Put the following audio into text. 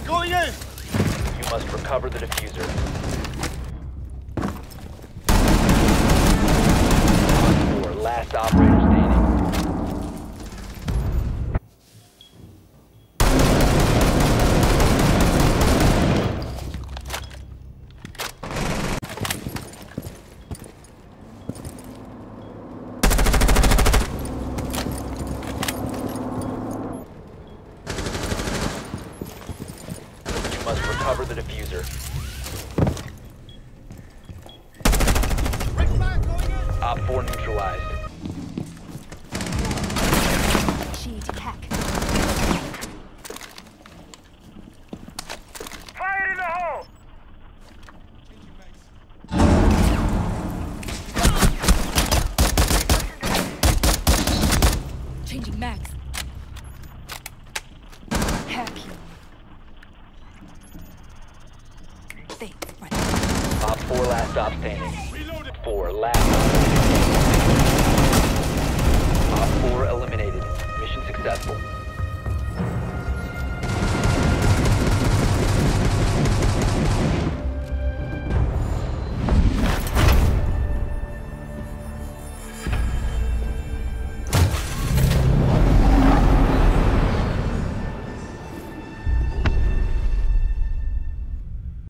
going in! You must recover the defuser. Op 4, last operator standing. You must recover the defuser. Op 4 neutralized. Initiating hack. Fire in the hole! Changing mags. Happy. Stay right. Op 4 last stop standing. Reloaded! 4 last. Op 4 eliminated. Mission successful.